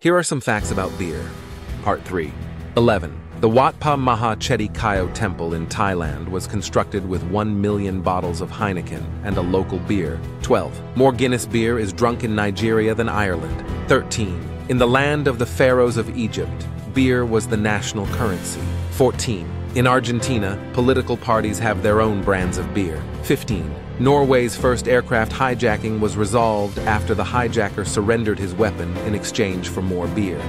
Here are some facts about beer. Part 3. 11. The Wat Pa Maha Chedi Kaew Temple in Thailand was constructed with 1 million bottles of Heineken and a local beer. 12. More Guinness beer is drunk in Nigeria than Ireland. 13. In the land of the pharaohs of Egypt, beer was the national currency. 14. In Argentina, political parties have their own brands of beer. 15. Norway's first aircraft hijacking was resolved after the hijacker surrendered his weapon in exchange for more beer.